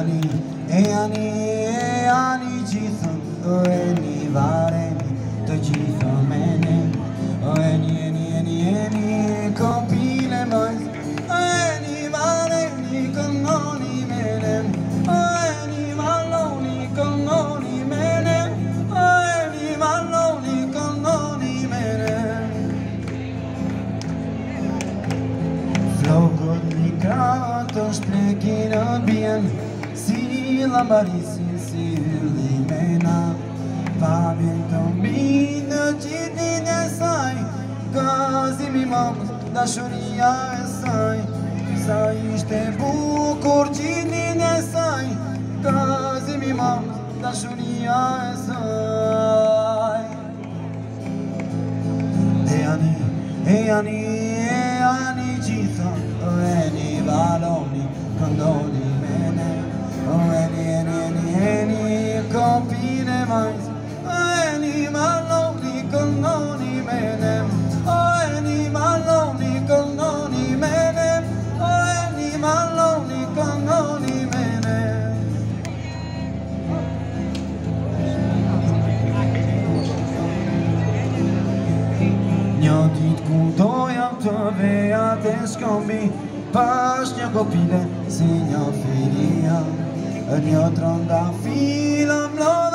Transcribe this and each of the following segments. ani, e ani, e ani qithën E një varë një të qithën me ne E një, e një, e një, e një, e një Kopile mëjtë E një varë një kratë të shplekinë të bjenë la marisi si li mena Fa bien të mbi në gjithin e saj Gazimi mamës dashuria e saj Sa ishte bukur gjithin e saj Gazimi mamës dashuria e saj E ani, e ani, e ani gjitha E ani valoni hands Oh any man lonely can only man him Oh any man lonely can only man him Oh any man lonely can only man Një dit ku doja të veja të shkombi Pash një kopile si një filia Një të rënda fila mlojë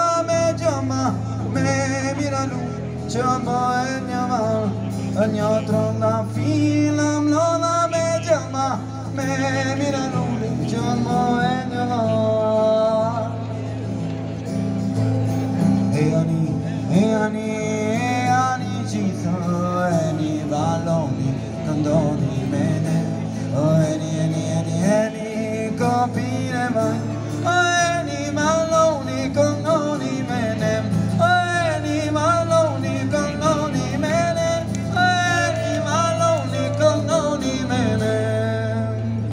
شوفوا ان يمر ان يطرنا في الاملونا بجمع من الروم شوفوا ان يمر يعني يعني